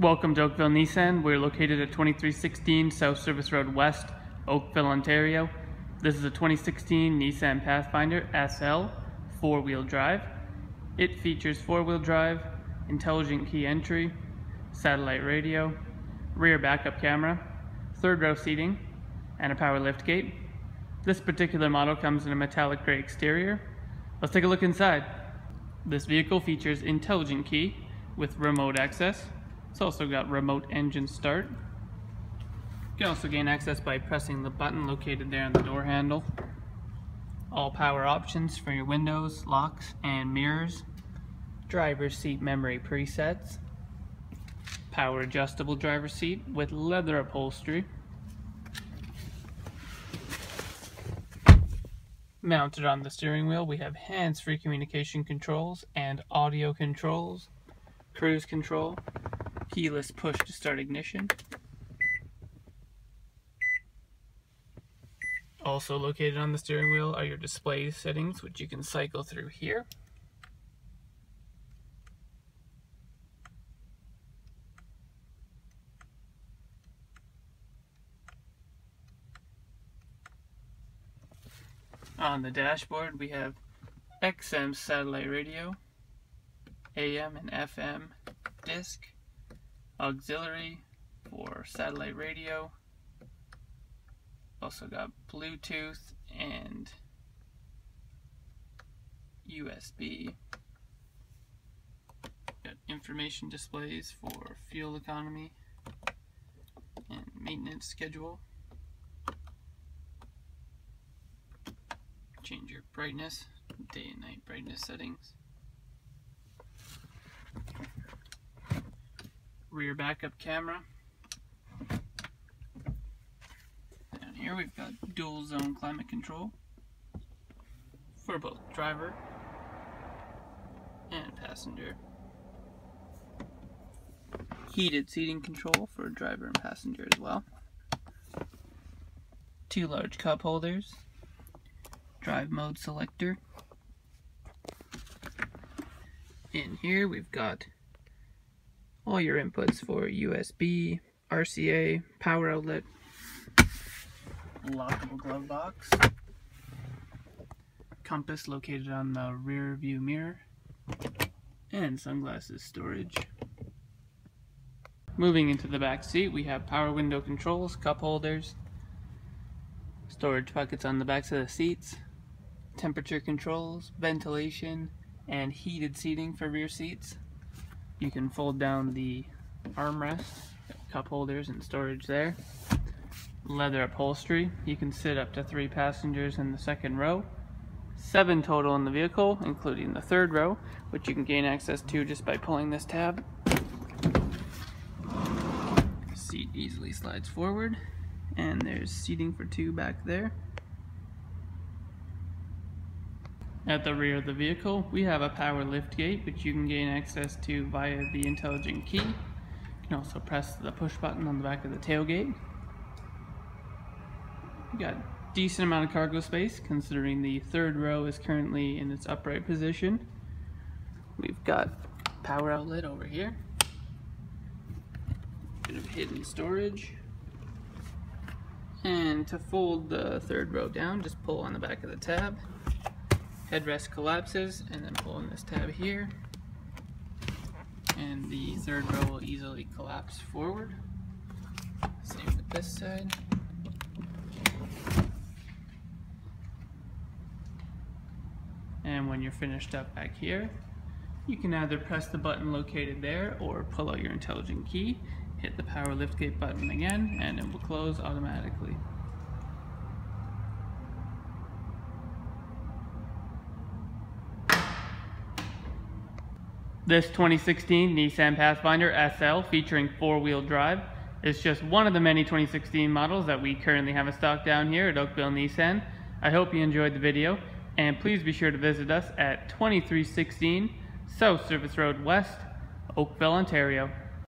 Welcome to Oakville Nissan. We're located at 2316 South Service Road West, Oakville, Ontario. This is a 2016 Nissan Pathfinder SL four-wheel drive. It features four-wheel drive, intelligent key entry, satellite radio, rear backup camera, third row seating, and a power lift gate. This particular model comes in a metallic gray exterior. Let's take a look inside. This vehicle features intelligent key with remote access. It's also got remote engine start. You can also gain access by pressing the button located there on the door handle. All power options for your windows, locks, and mirrors. Driver's seat memory presets. Power adjustable driver seat with leather upholstery. Mounted on the steering wheel, we have hands-free communication controls and audio controls, cruise control, keyless push to start ignition. Also located on the steering wheel are your display settings, which you can cycle through here. On the dashboard, we have XM satellite radio, AM and FM disc, auxiliary for satellite radio. Also got Bluetooth and USB. Got information displays for fuel economy and maintenance schedule. Change your brightness, day and night brightness settings. Rear backup camera. Down here we've got dual zone climate control for both driver and passenger. Heated seating control for driver and passenger as well. Two large cup holders. Drive mode selector. In here we've got all your inputs for USB, RCA, power outlet, lockable glove box, compass located on the rear view mirror, and sunglasses storage. Moving into the back seat, we have power window controls, cup holders, storage buckets on the backs of the seats, temperature controls, ventilation, and heated seating for rear seats. You can fold down the armrest, cup holders and storage there. Leather upholstery. You can sit up to three passengers in the second row. Seven total in the vehicle, including the third row, which you can gain access to just by pulling this tab. seat easily slides forward, and there's seating for two back there. At the rear of the vehicle, we have a power lift gate, which you can gain access to via the intelligent key. You can also press the push button on the back of the tailgate. We got a decent amount of cargo space, considering the third row is currently in its upright position. We've got power outlet over here. Bit of hidden storage. And to fold the third row down, just pull on the back of the tab headrest collapses and then pull in this tab here and the third row will easily collapse forward. Same with this side. And when you're finished up back here, you can either press the button located there or pull out your intelligent key, hit the power liftgate button again, and it will close automatically. This 2016 Nissan Pathfinder SL featuring four-wheel drive is just one of the many 2016 models that we currently have in stock down here at Oakville Nissan. I hope you enjoyed the video and please be sure to visit us at 2316 South Service Road West, Oakville, Ontario.